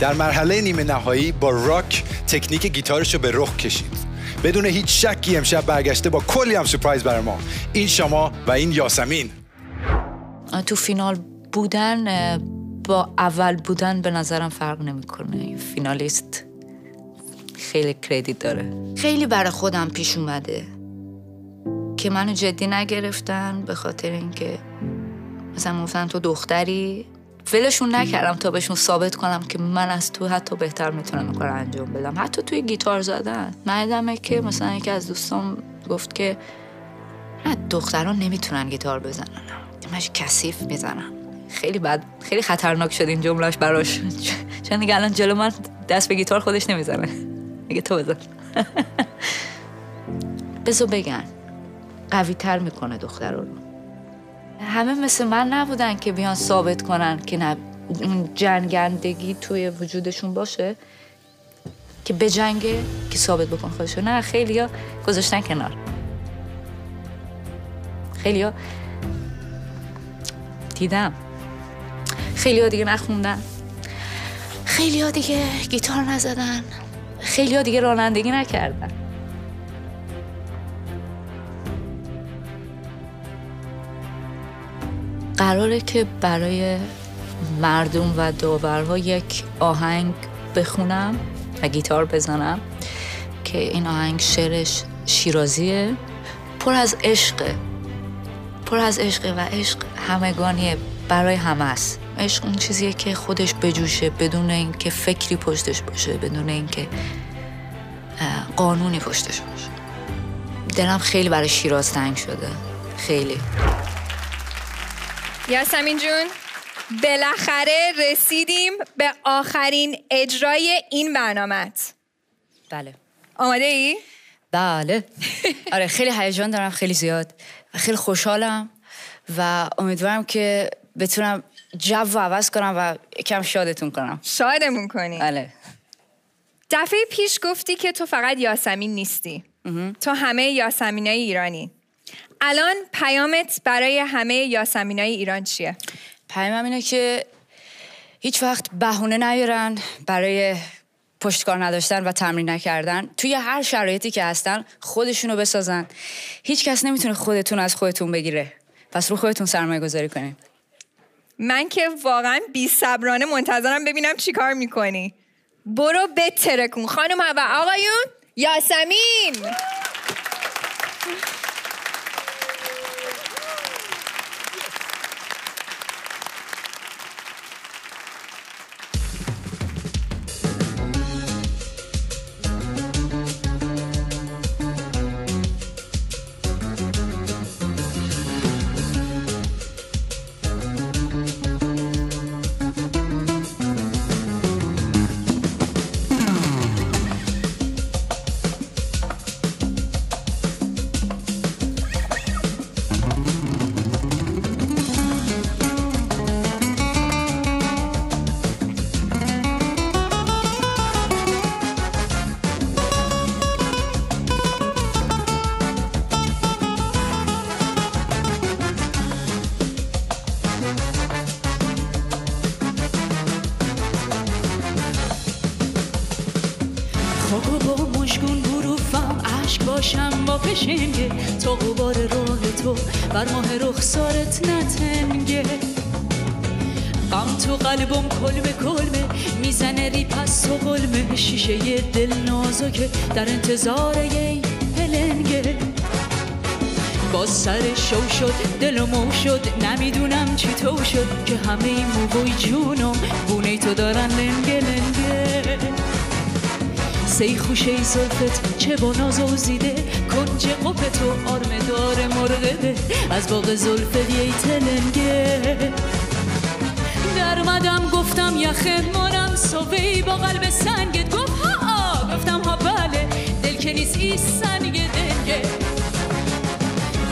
در مرحله نیمه نهایی با راک تکنیک گیتارش رو به رخ کشید. بدون هیچ شکی امشب برگشته با کلی هم سپرایز برای ما. این شما و این یاسمین. تو فینال بودن با اول بودن به نظرم فرق نمی‌کنه. فینالیست خیلی کردیت داره. خیلی برای خودم پیش اومده. که منو جدی نگرفتن به خاطر اینکه مثلا گفتن تو دختری؟ ولشون نکردم تا بهشون ثابت کنم که من از تو حتی بهتر می‌تونم کار انجام بدم. حتی توی گیتار زدن. من که مثلا یکی از دوستان گفت که نه دختران نمی‌تونن گیتار بزنن. مش کثیف می‌زنن خیلی بد خیلی خطرناک شد این جملهش براش. چون دیگه الان جلو من دست به گیتار خودش نمی‌زنه. میگه تو بزن. بزو بگن. قوی تر می‌کنه دختر رو همه مثل من نبودن که بیان ثابت کنن که نه جنگندگی توی وجودشون باشه که بجنگه که ثابت بکن خودشو. نه خیلی ها گذاشتن کنار. خیلی ها دیدم. خیلی ها دیگه نخوندن. خیلی ها دیگه گیتار نزدن. خیلی ها دیگه رانندگی نکردن. قراره که برای مردم و داورها یک آهنگ بخونم و گیتار بزنم که این آهنگ شعرش شیرازیه. پر از عشقه پر از عشقه و عشق همگانیه برای همه است. عشق اون چیزیه که خودش بجوشه بدون اینکه فکری پشتش باشه بدون اینکه قانونی پشتش باشه. دلم خیلی برای شیراز تنگ شده. خیلی. یاسمین جون بالاخره رسیدیم به آخرین اجرای این برنامهت. بله. آماده ای؟ بله. آره خیلی هیجان دارم خیلی زیاد. خیلی خوشحالم و امیدوارم که بتونم جو و عوض کنم و کم شادتون کنم. شادمون کنی. بله. دفعه پیش گفتی که تو فقط یاسمین نیستی. تو همه یاسمینای ایرانی. الان پیامت برای همه یاسمینای ایران چیه؟ پیامم اینه که هیچ وقت بهونه نیارن برای پشتکار نداشتن و تمرین نکردن. توی هر شرایطی که هستن خودشونو بسازن. هیچ کس نمی‌تونه خودتون از خودتون بگیره. پس رو خودتون سرمایه گذاری کنیم من که واقعا بی صبرانه منتظرم ببینم چیکار می‌کنی. برو بترکون خانم و آقایون یاسمین! شنگه تا غبار راه تو بر ماه رخسارت نتنگه غم تو قلبم کلمه کلمه می‌زنه ری پس و قلمه شیشه دل نازکه در انتظار یه پلنگه با سر شو شد دل مو شد نمی‌دونم چی تو شد که همه این موبوی جونم بونه تو دارن لنگه. سی خوشه ای چه با زیده کنج قپ تو آرم دار مرغه از باغ زلفت یه تلنگه. در مدم گفتم یخه مارم صوی با قلب سنگت. گفت ها گفتم ها بله دل که نیست ای سنگ دنگه.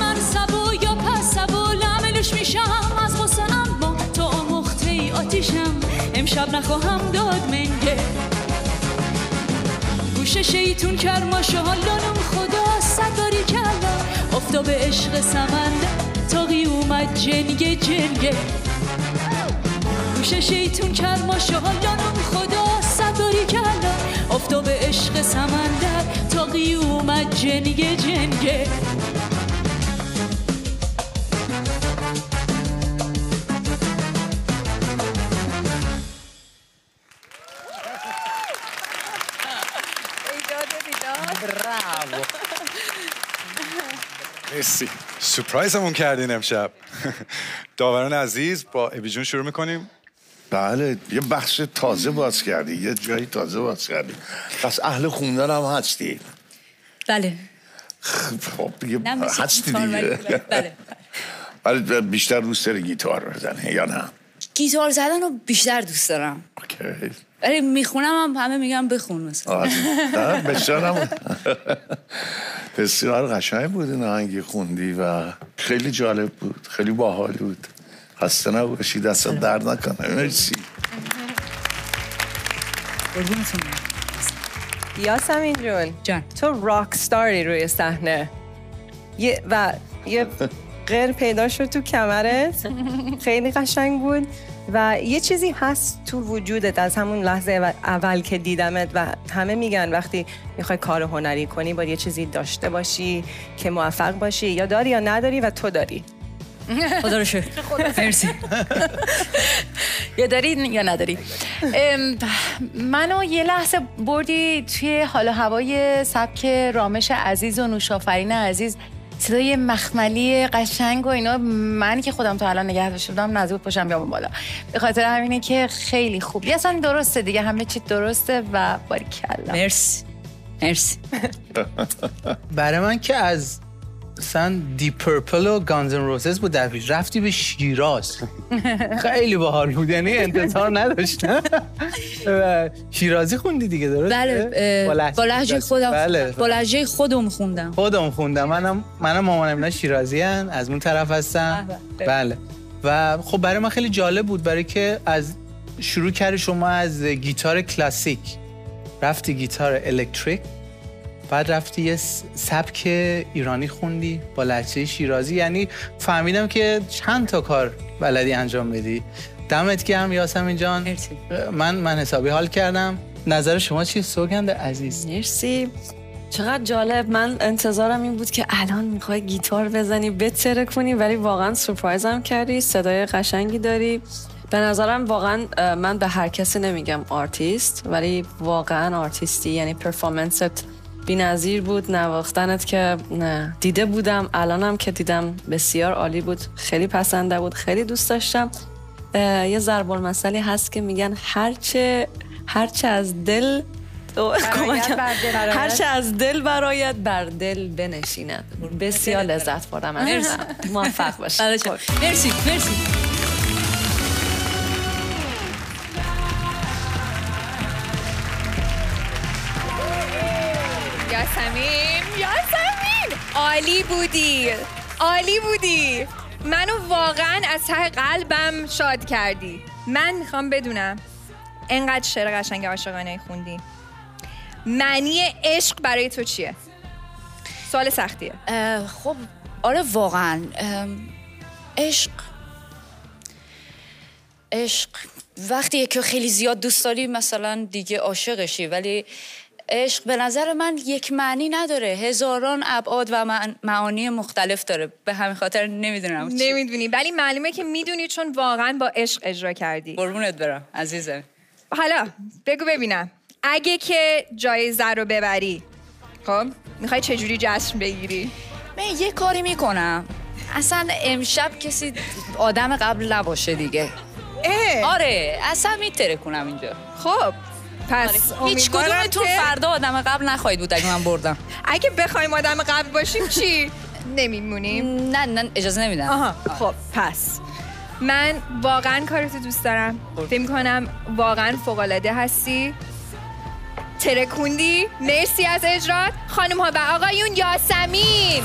من سبو یا پس سبو لعملش میشم. از غصه اما تو مخته ای آتیشم. امشب نخواهم داد منگه. پیش شیطون کرما شهالانم خدا سداری کلا افتاب عشق سمنده تاقی اومد جنگه جنگه پیش شیطون کرما شهالانم خدا سداری کلا افتاب عشق سمنده تاقی اومد جنگه جنگه مرسی. surprise مون کردین امشب. داوران عزیز با ابی جون شروع می‌کنیم. بله یه بخش تازه باز کردی یه جایی تازه باز کردی. پس اهل خوندن هم هستی. بله. خب هستی دیگه. بله ولی بیشتر دوست داری گیتار بزنه یا نه؟ گیتار زدن رو بیشتر دوست دارم. OK. ولی می‌خونم هم همه میگن بخون مثلا. نه بسیار قشنگ بود این آهنگی خوندی و خیلی جالب بود خیلی باحال بود. خسته نباشی دست درد نکنه. مرسی. یاسمین جون جان. تو راک ستاری روی صحنه. یه و یه غیر پیدا شد تو کمرت. خیلی قشنگ بود. و یه چیزی هست تو وجودت از همون لحظه اول- که دیدمت و همه میگن وقتی می‌خوای کار هنری کنی باید یه چیزی داشته باشی که موفق باشی یا داری یا نداری و تو داری. خدا رو شکر. مرسی. یا داری یا نداری. منو یه لحظه بردی توی حال و هوای سبک رامش عزیز و نوشافرین عزیز. صدای مخملی قشنگ و اینا. من که خودم تا الان نگه داشته بودم نزدیک پشم بیام بالا. به خاطر همینه که خیلی خوب. اصلا درسته دیگه همه چی درسته و باریکلا. مرسی. مرسی. برای من که از مثلا دی پرپل و گانزن روزز بود در پیش. رفتی به شیراز. خیلی باحال بود. یعنی انتظار نداشتم. و شیرازی خوندی دیگه درسته؟ بله اه، با شیرازی. خودم بله با لحجه خودم خوندم. خودم خوندم. منم منم مامانم اینا شیرازی هن. از اون طرف هستم به به. بله. و خب برای من خیلی جالب بود برای که از شروع کردی شما از گیتار کلاسیک. رفتی گیتار الکتریک. بعد رفتی یه سبک ایرانی خوندی با لحجه شیرازی. یعنی فهمیدم که چند تا کار بلدی انجام بدی. دمت گرم یاسمین جان. مرسی. من من حسابی حال کردم. نظر شما چیه سوگند عزیز. مرسی. چقدر جالب. من انتظارم این بود که الان می‌خوای گیتار بزنی بتره کنی ولی واقعا سورپرایزم کردی. صدای قشنگی داری. به نظرم واقعا من به هر کسی نمیگم آرتیست ولی واقعا آرتیستی یعنی performance ت بی نظیر بود نواختنت که نه دیده بودم الانم که دیدم بسیار عالی بود خیلی پسنده بود خیلی دوست داشتم یه ضرب المثلی هست که میگن هرچه هرچه از دل کمکم. برآید. هرچه از دل برآید بر دل بنشیند بسیار لذت بردم. موفق باش چه. مرسی مرسی یاسمین یاسمین عالی بودی. عالی بودی. منو واقعا از ته قلبم شاد کردی. من می‌خوام بدونم انقدر شعر قشنگ عاشقانه خوندی. معنی عشق برای تو چیه؟ سوال سختیه. خب آره واقعا. عشق. عشق. وقتی رو خیلی زیاد دوست داری مثلا دیگه عاشقشی ولی عشق به نظر من یک معنی نداره. هزاران ابعاد و مع- معانی مختلف داره. به همین خاطر نمی‌دونم چی. نمی‌دونی. ولی معلومه که می‌دونی چون واقعا با عشق اجرا کردی. قربونت برم عزیزم. حالا بگو ببینم. اگه که جایزه رو ببری خب می‌خوای چجوری جشن بگیری؟ من یه کاری می‌کنم. اصلا امشب کسی آدم قبل نباشه دیگه. اه. آره اصلا میتره کنم اینجا. خب. پس هیچ امیدوارم کدومتون که فردا آدم قبل نخواهید بود اگه من بردم. اگه بخوایم آدم قبل باشیم چی؟ نمیمونیم. نه نه اجازه نمیدم. آها خب پس. من واقعا کارتو دوست دارم. فکر می‌کنم واقعا فوقالعاده هستی. ترکوندی مرسی از اجرات. خانم ها و آقایون یاسمین.